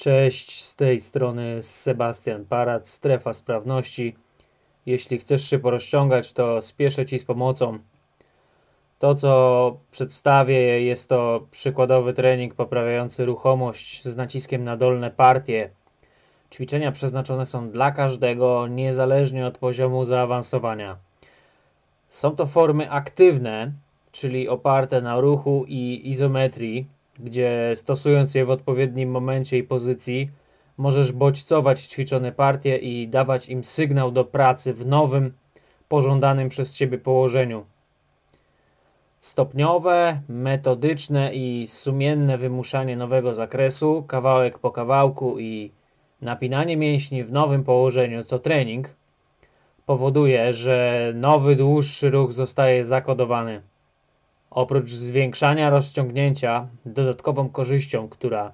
Cześć, z tej strony Sebastian Parat, Strefa Sprawności. Jeśli chcesz się porozciągać, to spieszę Ci z pomocą. To, co przedstawię, jest to przykładowy trening poprawiający ruchomość z naciskiem na dolne partie. Ćwiczenia przeznaczone są dla każdego, niezależnie od poziomu zaawansowania. Są to formy aktywne, czyli oparte na ruchu i izometrii, gdzie stosując je w odpowiednim momencie i pozycji, możesz bodźcować ćwiczone partie i dawać im sygnał do pracy w nowym, pożądanym przez Ciebie położeniu. Stopniowe, metodyczne i sumienne wymuszanie nowego zakresu, kawałek po kawałku i napinanie mięśni w nowym położeniu co trening powoduje, że nowy, dłuższy ruch zostaje zakodowany. Oprócz zwiększania rozciągnięcia, dodatkową korzyścią, która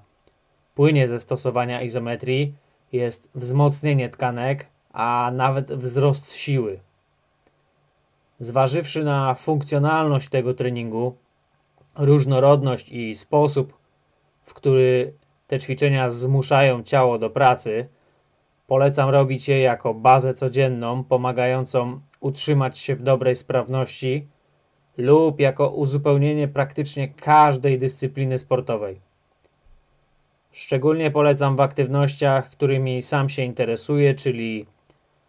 płynie ze stosowania izometrii, jest wzmocnienie tkanek, a nawet wzrost siły. Zważywszy na funkcjonalność tego treningu, różnorodność i sposób, w który te ćwiczenia zmuszają ciało do pracy, polecam robić je jako bazę codzienną, pomagającą utrzymać się w dobrej sprawności lub jako uzupełnienie praktycznie każdej dyscypliny sportowej. Szczególnie polecam w aktywnościach, którymi sam się interesuję, czyli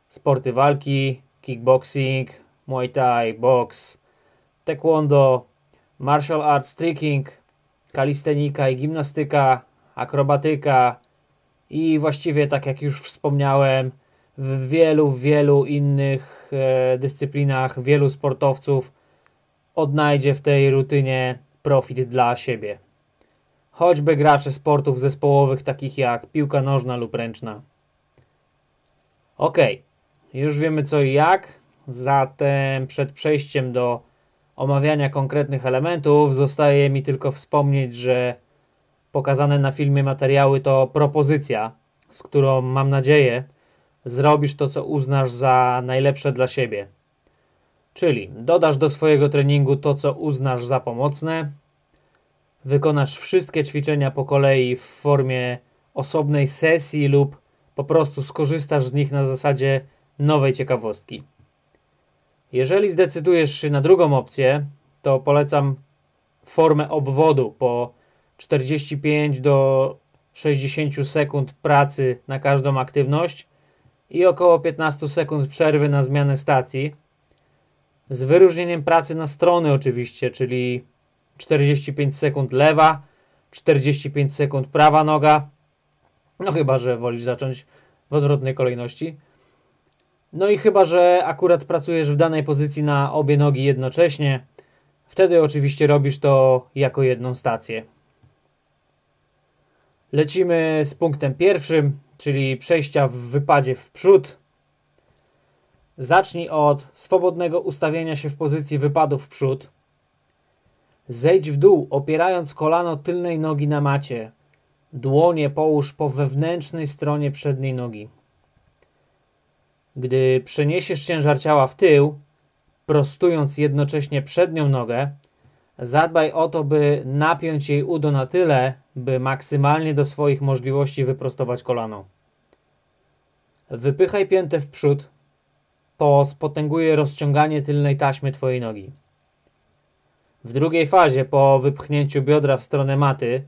sporty walki, kickboxing, muay thai, boks, taekwondo, martial arts, tricking, kalistenika i gimnastyka, akrobatyka i właściwie tak jak już wspomniałem, w wielu, wielu innych e, dyscyplinach wielu sportowców odnajdzie w tej rutynie profit dla siebie. Choćby gracze sportów zespołowych takich jak piłka nożna lub ręczna. Ok, już wiemy co i jak, zatem przed przejściem do omawiania konkretnych elementów zostaje mi tylko wspomnieć, że pokazane na filmie materiały to propozycja, z którą mam nadzieję zrobisz to, co uznasz za najlepsze dla siebie. Czyli dodasz do swojego treningu to, co uznasz za pomocne, wykonasz wszystkie ćwiczenia po kolei w formie osobnej sesji lub po prostu skorzystasz z nich na zasadzie nowej ciekawostki. Jeżeli zdecydujesz się na drugą opcję, to polecam formę obwodu po 45 do 60 sekund pracy na każdą aktywność i około 15 sekund przerwy na zmianę stacji z wyróżnieniem pracy na strony oczywiście, czyli 45 sekund lewa, 45 sekund prawa noga. No chyba, że wolisz zacząć w odwrotnej kolejności. No i chyba, że akurat pracujesz w danej pozycji na obie nogi jednocześnie, wtedy oczywiście robisz to jako jedną stację. Lecimy z punktem pierwszym, czyli przejścia w wypadzie w przód. Zacznij od swobodnego ustawienia się w pozycji wypadu w przód. Zejdź w dół, opierając kolano tylnej nogi na macie. Dłonie połóż po wewnętrznej stronie przedniej nogi. Gdy przeniesiesz ciężar ciała w tył, prostując jednocześnie przednią nogę, zadbaj o to, by napiąć jej udo na tyle, by maksymalnie do swoich możliwości wyprostować kolano. Wypychaj piętę w przód, to spotęguje rozciąganie tylnej taśmy Twojej nogi. W drugiej fazie, po wypchnięciu biodra w stronę maty,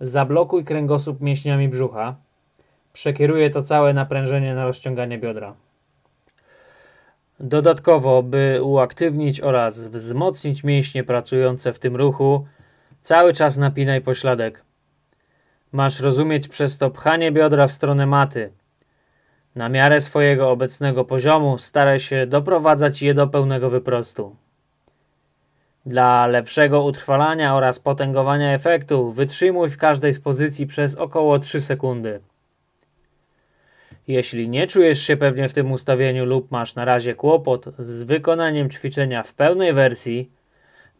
zablokuj kręgosłup mięśniami brzucha. Przekieruje to całe naprężenie na rozciąganie biodra. Dodatkowo, by uaktywnić oraz wzmocnić mięśnie pracujące w tym ruchu, cały czas napinaj pośladek. Masz rozumieć przez to pchanie biodra w stronę maty – na miarę swojego obecnego poziomu staraj się doprowadzać je do pełnego wyprostu. Dla lepszego utrwalania oraz potęgowania efektu wytrzymuj w każdej z pozycji przez około 3 sekundy. Jeśli nie czujesz się pewnie w tym ustawieniu lub masz na razie kłopot z wykonaniem ćwiczenia w pełnej wersji,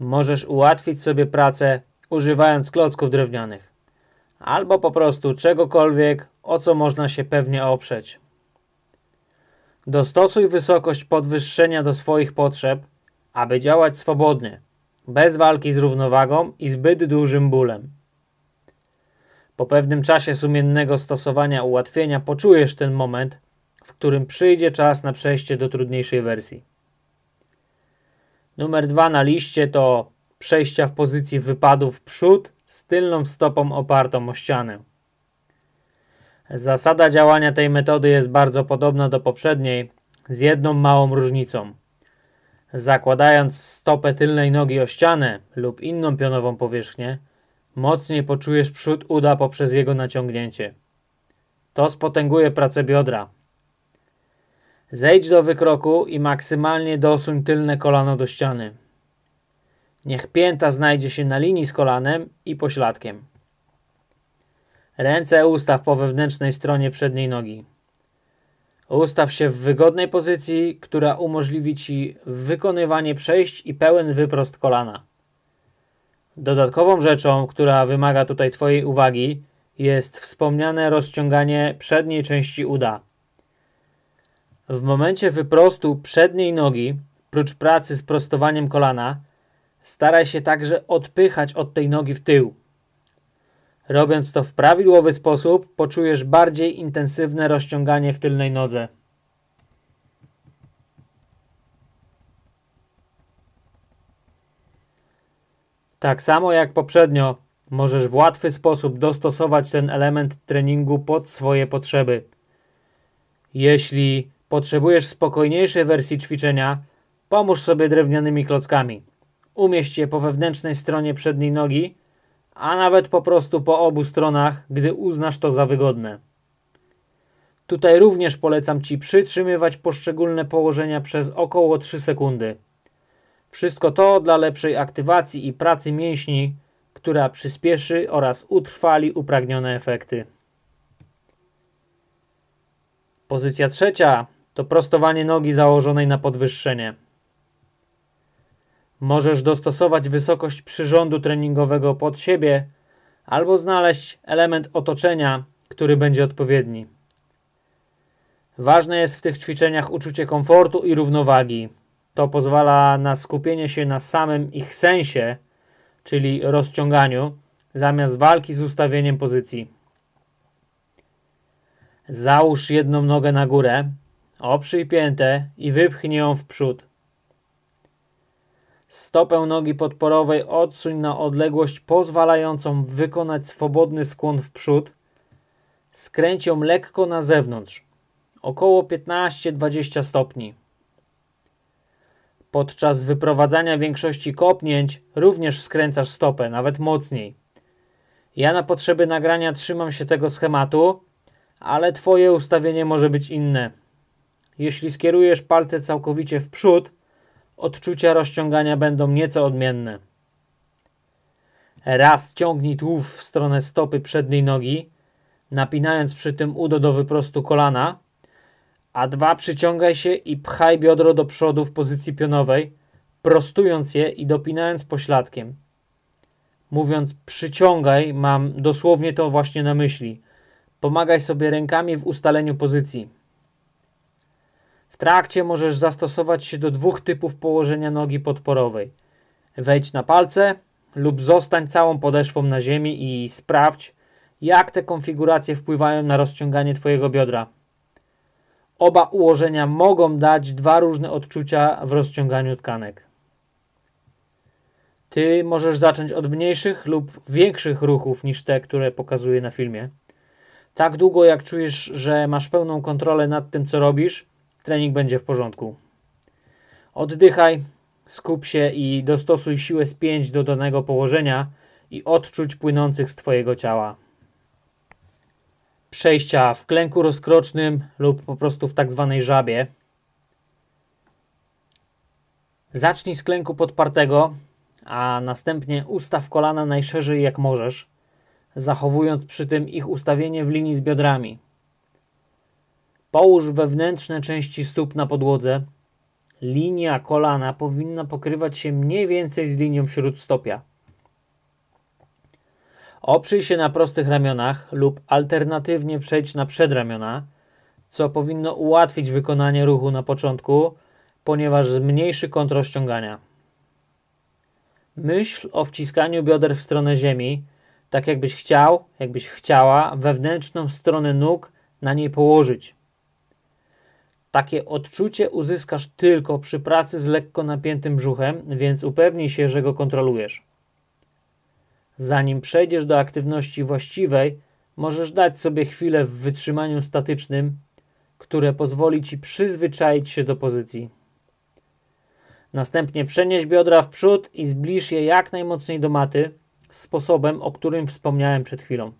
możesz ułatwić sobie pracę używając klocków drewnianych albo po prostu czegokolwiek, o co można się pewnie oprzeć. Dostosuj wysokość podwyższenia do swoich potrzeb, aby działać swobodnie, bez walki z równowagą i zbyt dużym bólem. Po pewnym czasie sumiennego stosowania ułatwienia poczujesz ten moment, w którym przyjdzie czas na przejście do trudniejszej wersji. Numer dwa na liście to przejścia w pozycji wypadu w przód z tylną stopą opartą o ścianę. Zasada działania tej metody jest bardzo podobna do poprzedniej, z jedną małą różnicą. Zakładając stopę tylnej nogi o ścianę lub inną pionową powierzchnię, mocniej poczujesz przód uda poprzez jego naciągnięcie. To spotęguje pracę biodra. Zejdź do wykroku i maksymalnie dosuń tylne kolano do ściany. Niech pięta znajdzie się na linii z kolanem i pośladkiem. Ręce ustaw po wewnętrznej stronie przedniej nogi. Ustaw się w wygodnej pozycji, która umożliwi Ci wykonywanie przejść i pełen wyprost kolana. Dodatkową rzeczą, która wymaga tutaj Twojej uwagi, jest wspomniane rozciąganie przedniej części uda. W momencie wyprostu przedniej nogi, prócz pracy z prostowaniem kolana, staraj się także odpychać od tej nogi w tył. Robiąc to w prawidłowy sposób, poczujesz bardziej intensywne rozciąganie w tylnej nodze. Tak samo jak poprzednio, możesz w łatwy sposób dostosować ten element treningu pod swoje potrzeby. Jeśli potrzebujesz spokojniejszej wersji ćwiczenia, pomóż sobie drewnianymi klockami. Umieść je po wewnętrznej stronie przedniej nogi a nawet po prostu po obu stronach, gdy uznasz to za wygodne. Tutaj również polecam Ci przytrzymywać poszczególne położenia przez około 3 sekundy. Wszystko to dla lepszej aktywacji i pracy mięśni, która przyspieszy oraz utrwali upragnione efekty. Pozycja trzecia to prostowanie nogi założonej na podwyższenie. Możesz dostosować wysokość przyrządu treningowego pod siebie albo znaleźć element otoczenia, który będzie odpowiedni. Ważne jest w tych ćwiczeniach uczucie komfortu i równowagi. To pozwala na skupienie się na samym ich sensie, czyli rozciąganiu, zamiast walki z ustawieniem pozycji. Załóż jedną nogę na górę, oprzyj piętę i wypchnij ją w przód. Stopę nogi podporowej odsuń na odległość pozwalającą wykonać swobodny skłon w przód. Skręć ją lekko na zewnątrz, około 15-20 stopni. Podczas wyprowadzania większości kopnięć również skręcasz stopę, nawet mocniej. Ja na potrzeby nagrania trzymam się tego schematu, ale Twoje ustawienie może być inne. Jeśli skierujesz palce całkowicie w przód, odczucia rozciągania będą nieco odmienne. Raz ciągnij tułów w stronę stopy przedniej nogi, napinając przy tym udo do wyprostu kolana, a dwa przyciągaj się i pchaj biodro do przodu w pozycji pionowej, prostując je i dopinając pośladkiem. Mówiąc przyciągaj, mam dosłownie to właśnie na myśli. Pomagaj sobie rękami w ustaleniu pozycji trakcie możesz zastosować się do dwóch typów położenia nogi podporowej. Wejdź na palce lub zostań całą podeszwą na ziemi i sprawdź, jak te konfiguracje wpływają na rozciąganie Twojego biodra. Oba ułożenia mogą dać dwa różne odczucia w rozciąganiu tkanek. Ty możesz zacząć od mniejszych lub większych ruchów niż te, które pokazuję na filmie. Tak długo jak czujesz, że masz pełną kontrolę nad tym, co robisz, trening będzie w porządku. Oddychaj, skup się i dostosuj siłę spięć do danego położenia i odczuć płynących z Twojego ciała. Przejścia w klęku rozkrocznym lub po prostu w tak zwanej żabie. Zacznij z klęku podpartego, a następnie ustaw kolana najszerzej jak możesz, zachowując przy tym ich ustawienie w linii z biodrami. Połóż wewnętrzne części stóp na podłodze. Linia kolana powinna pokrywać się mniej więcej z linią śródstopia. Oprzyj się na prostych ramionach lub alternatywnie przejdź na przedramiona, co powinno ułatwić wykonanie ruchu na początku, ponieważ zmniejszy kąt rozciągania. Myśl o wciskaniu bioder w stronę ziemi, tak jakbyś chciał, jakbyś chciała wewnętrzną stronę nóg na niej położyć. Takie odczucie uzyskasz tylko przy pracy z lekko napiętym brzuchem, więc upewnij się, że go kontrolujesz. Zanim przejdziesz do aktywności właściwej, możesz dać sobie chwilę w wytrzymaniu statycznym, które pozwoli ci przyzwyczaić się do pozycji. Następnie przenieś biodra w przód i zbliż je jak najmocniej do maty sposobem, o którym wspomniałem przed chwilą.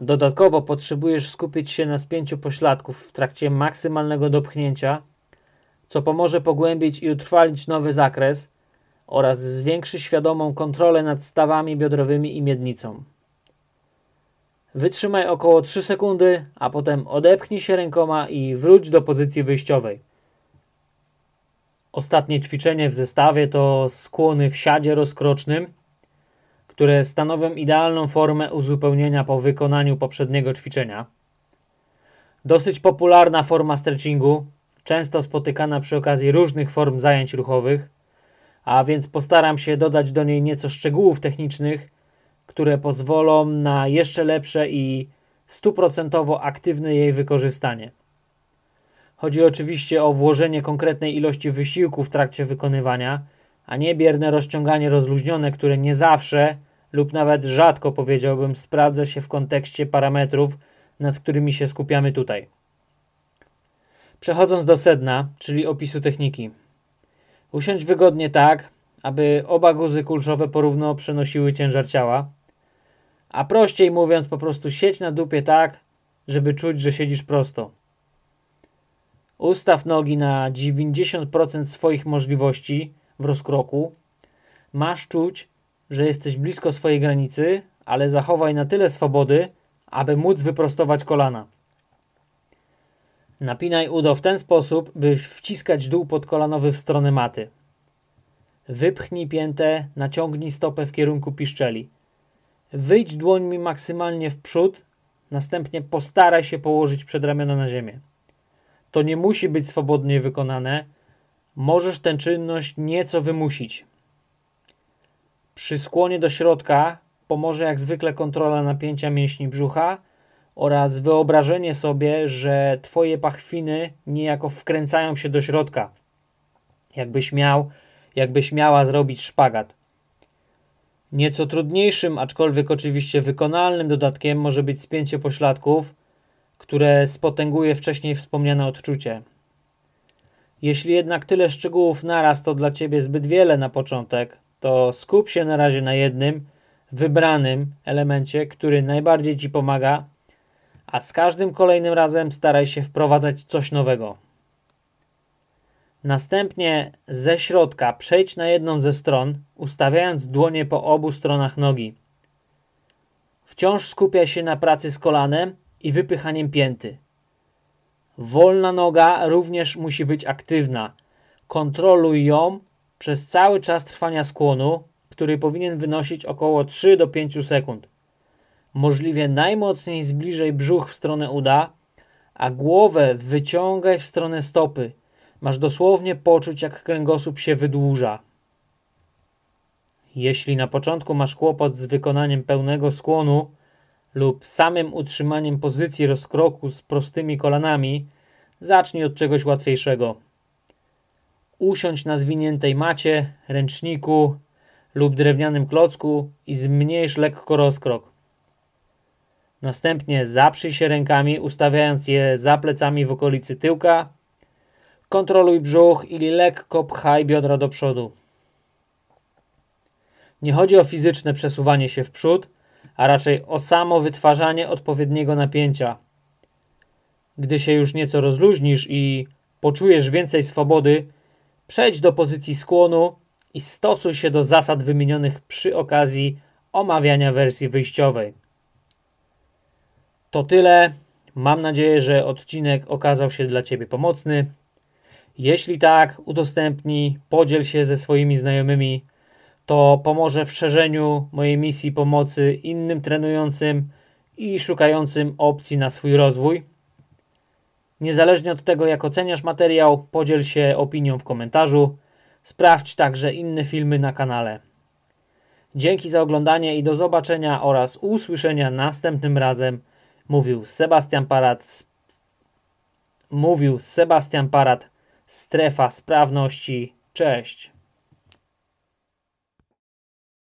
Dodatkowo potrzebujesz skupić się na spięciu pośladków w trakcie maksymalnego dopchnięcia, co pomoże pogłębić i utrwalić nowy zakres oraz zwiększy świadomą kontrolę nad stawami biodrowymi i miednicą. Wytrzymaj około 3 sekundy, a potem odepchnij się rękoma i wróć do pozycji wyjściowej. Ostatnie ćwiczenie w zestawie to skłony w siadzie rozkrocznym, które stanowią idealną formę uzupełnienia po wykonaniu poprzedniego ćwiczenia. Dosyć popularna forma stretchingu, często spotykana przy okazji różnych form zajęć ruchowych, a więc postaram się dodać do niej nieco szczegółów technicznych, które pozwolą na jeszcze lepsze i stuprocentowo aktywne jej wykorzystanie. Chodzi oczywiście o włożenie konkretnej ilości wysiłku w trakcie wykonywania, a nie bierne rozciąganie rozluźnione, które nie zawsze lub nawet rzadko powiedziałbym sprawdza się w kontekście parametrów, nad którymi się skupiamy tutaj. Przechodząc do sedna, czyli opisu techniki. Usiądź wygodnie tak, aby oba guzy kulszowe porówno przenosiły ciężar ciała, a prościej mówiąc po prostu siedź na dupie tak, żeby czuć, że siedzisz prosto. Ustaw nogi na 90% swoich możliwości w rozkroku. Masz czuć, że jesteś blisko swojej granicy, ale zachowaj na tyle swobody, aby móc wyprostować kolana. Napinaj udo w ten sposób, by wciskać dół podkolanowy w stronę maty. Wypchnij piętę, naciągnij stopę w kierunku piszczeli. Wyjdź dłońmi maksymalnie w przód, następnie postaraj się położyć przedramiona na ziemię. To nie musi być swobodnie wykonane. Możesz tę czynność nieco wymusić. Przy skłonie do środka pomoże jak zwykle kontrola napięcia mięśni brzucha oraz wyobrażenie sobie, że Twoje pachwiny niejako wkręcają się do środka. Jakbyś miał, jakbyś miała zrobić szpagat. Nieco trudniejszym, aczkolwiek oczywiście wykonalnym dodatkiem może być spięcie pośladków, które spotęguje wcześniej wspomniane odczucie. Jeśli jednak tyle szczegółów naraz to dla Ciebie zbyt wiele na początek, to skup się na razie na jednym, wybranym elemencie, który najbardziej Ci pomaga, a z każdym kolejnym razem staraj się wprowadzać coś nowego. Następnie ze środka przejdź na jedną ze stron, ustawiając dłonie po obu stronach nogi. Wciąż skupia się na pracy z kolanem i wypychaniem pięty. Wolna noga również musi być aktywna. Kontroluj ją przez cały czas trwania skłonu, który powinien wynosić około 3 do 5 sekund. Możliwie najmocniej zbliżaj brzuch w stronę uda, a głowę wyciągaj w stronę stopy. Masz dosłownie poczuć, jak kręgosłup się wydłuża. Jeśli na początku masz kłopot z wykonaniem pełnego skłonu lub samym utrzymaniem pozycji rozkroku z prostymi kolanami, zacznij od czegoś łatwiejszego usiądź na zwiniętej macie, ręczniku lub drewnianym klocku i zmniejsz lekko rozkrok. Następnie zaprzyj się rękami, ustawiając je za plecami w okolicy tyłka. Kontroluj brzuch i lekko pchaj biodra do przodu. Nie chodzi o fizyczne przesuwanie się w przód, a raczej o samo wytwarzanie odpowiedniego napięcia. Gdy się już nieco rozluźnisz i poczujesz więcej swobody, Przejdź do pozycji skłonu i stosuj się do zasad wymienionych przy okazji omawiania wersji wyjściowej. To tyle. Mam nadzieję, że odcinek okazał się dla Ciebie pomocny. Jeśli tak, udostępnij, podziel się ze swoimi znajomymi. To pomoże w szerzeniu mojej misji pomocy innym trenującym i szukającym opcji na swój rozwój. Niezależnie od tego, jak oceniasz materiał, podziel się opinią w komentarzu. Sprawdź także inne filmy na kanale. Dzięki za oglądanie i do zobaczenia oraz usłyszenia następnym razem. Mówił Sebastian Parat. Mówił Sebastian Parat. Strefa sprawności. Cześć.